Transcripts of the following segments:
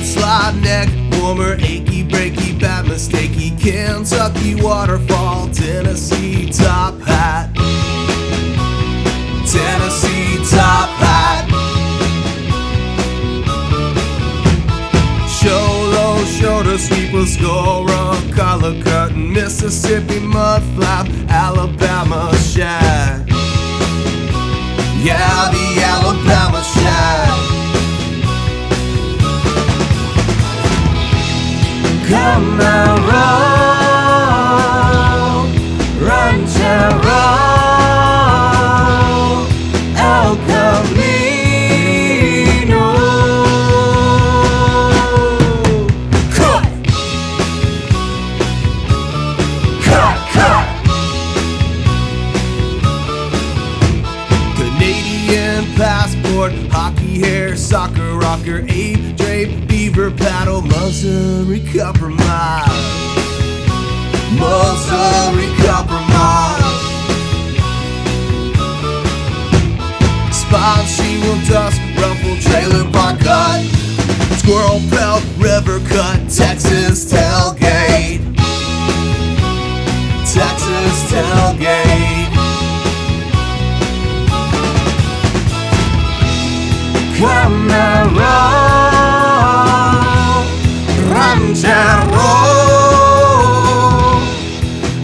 mudslide neck warmer, achy, breaky, bad mistakey, Kentucky waterfall, Tennessee top hat, Tennessee top hat. Show low shoulder sweeper, score run, collar cutting, Mississippi mud flap, Alabama shag. Yeah, Come Camino. Cut, cut, cut. Canadian passport, hockey hair, soccer rocker, ape drape, beaver paddle, Missouri compromise. Missouri compromise.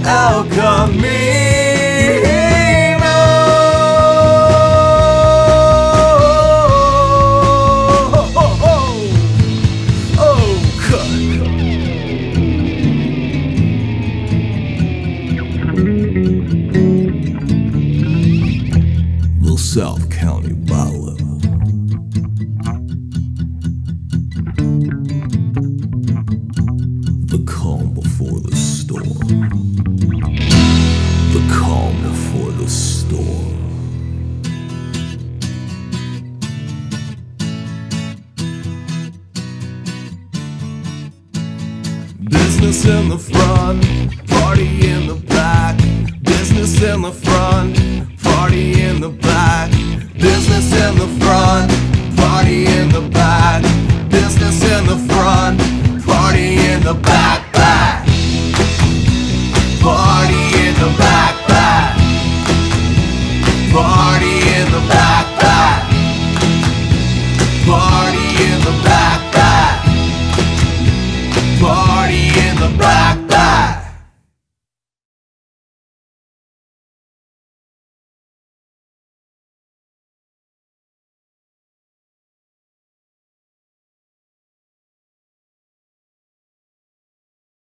El Camino. Oh, cut. The South County Bottle. The calm before the storm. Business in the front, party in the back. Business in the front, party in the back. Business in the front,